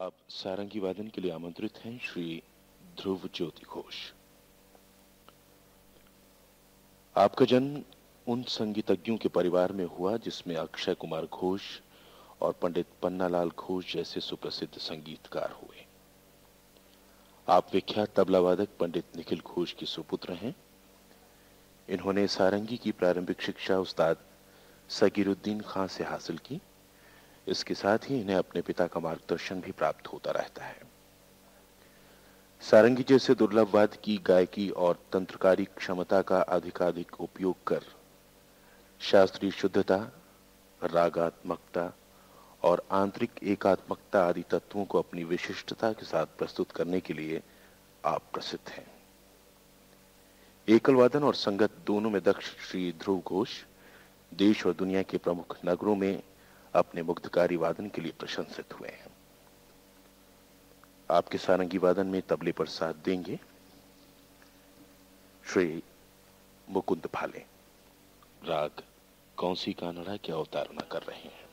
अब सारंगी वादन के लिए आमंत्रित हैं, श्री ध्रुव ज्योति घोष। आपका जन्म उन संगीतज्ञों के परिवार में हुआ, जिसमें अक्षय कुमार घोष और पंडित पन्नालाल घोष जैसे सुप्रसिद्ध संगीतकार हुए। आप विख्यात तबला वादक पंडित निखिल घोष के सुपुत्र हैं। इन्होंने सारंगी की प्रारंभिक शिक्षा उस्ताद सगीरुद्दीन खां से हासिल की। इसके साथ ही इन्हें अपने पिता का मार्गदर्शन भी प्राप्त होता रहता है। सारंगी जैसे दुर्लभ वाद की, गायकी और तंत्रकारी क्षमता का अधिकाधिक उपयोग कर शास्त्रीय शुद्धता, रागात्मकता और आंतरिक एकात्मकता आदि तत्वों को अपनी विशिष्टता के साथ प्रस्तुत करने के लिए आप प्रसिद्ध हैं। एकलवादन और संगत दोनों में दक्ष श्री ध्रुव घोष देश और दुनिया के प्रमुख नगरों में अपने मुग्धकारी वादन के लिए प्रशंसित हुए हैं। आपके सारंगी वादन में तबले पर साथ देंगे? श्री मुकुंद भाले राग, कौन सी कानड़ा की अवतारणा कर रहे हैं?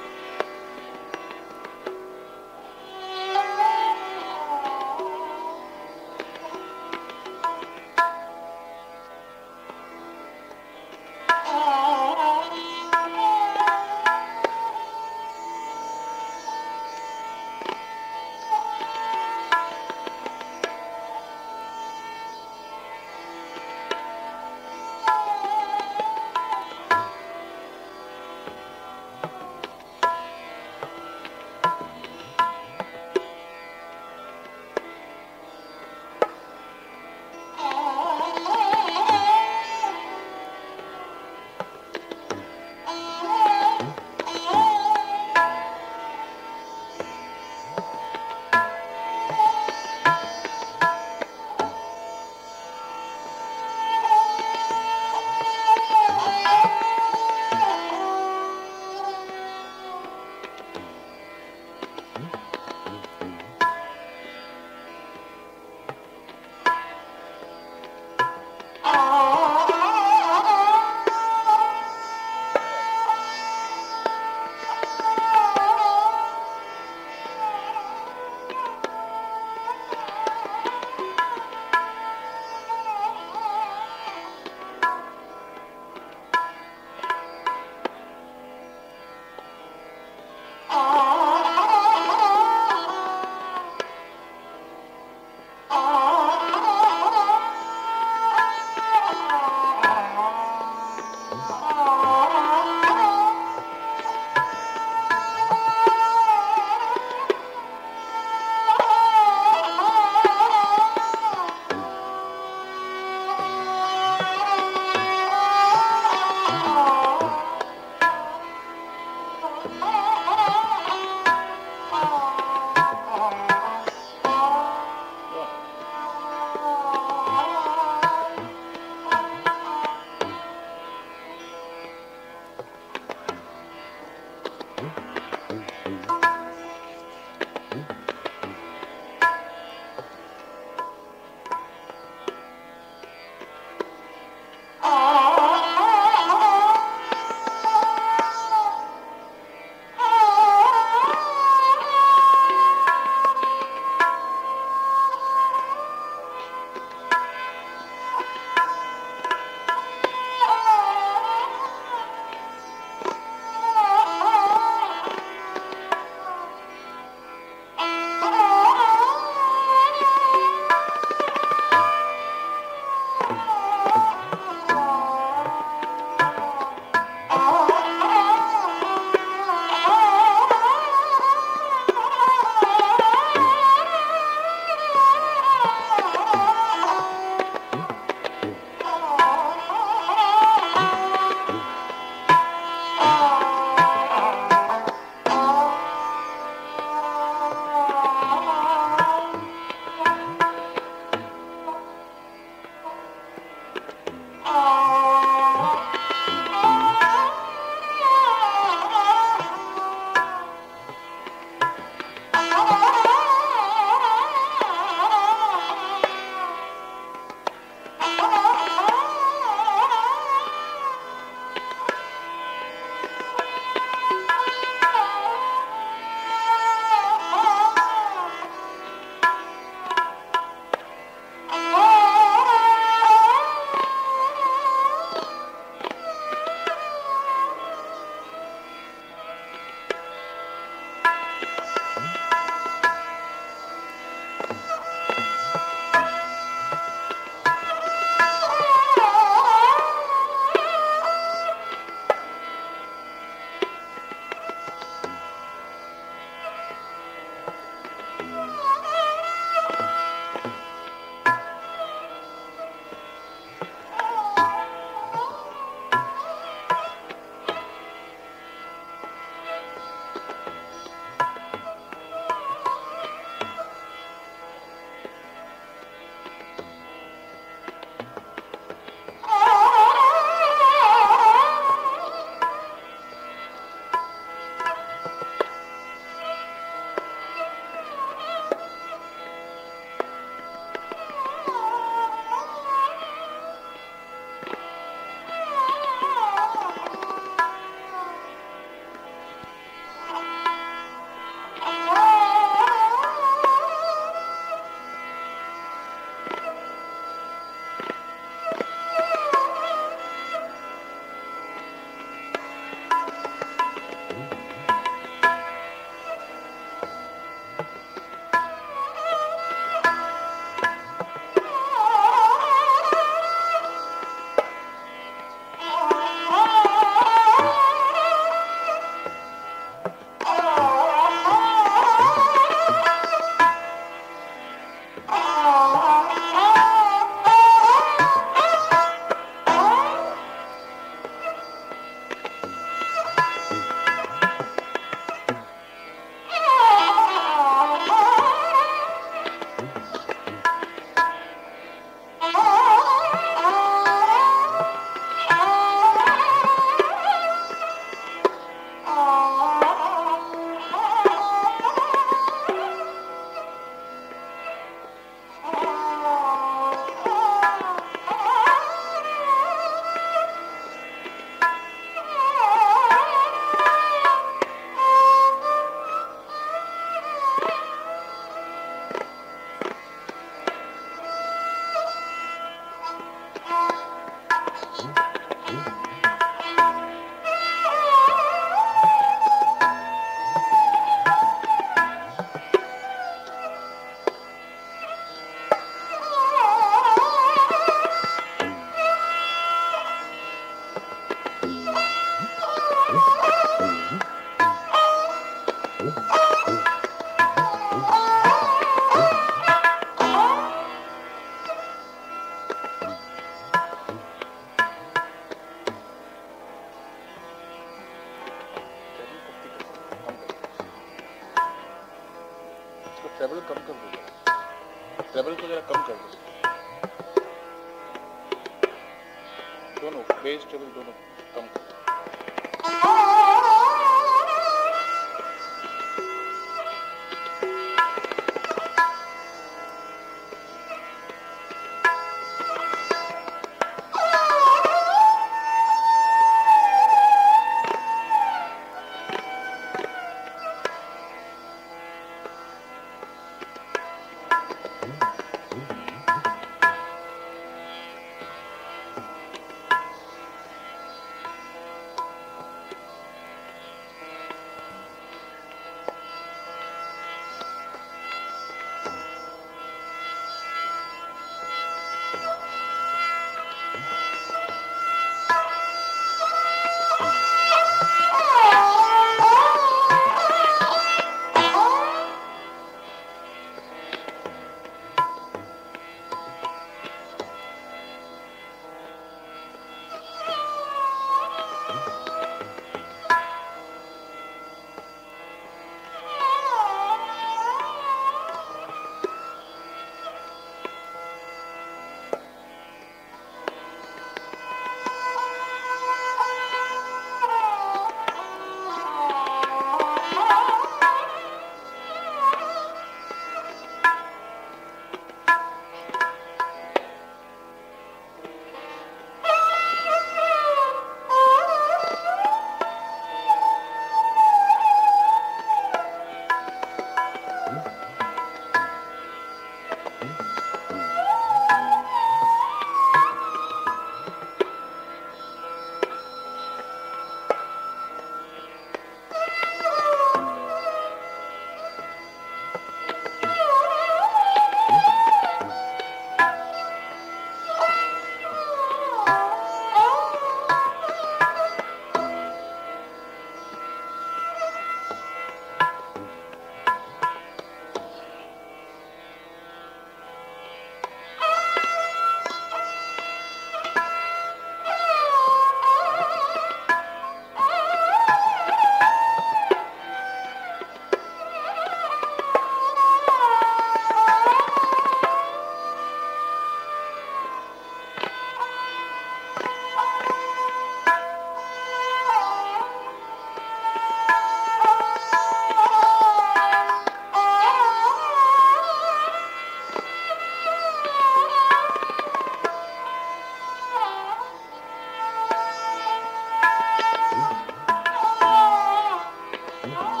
有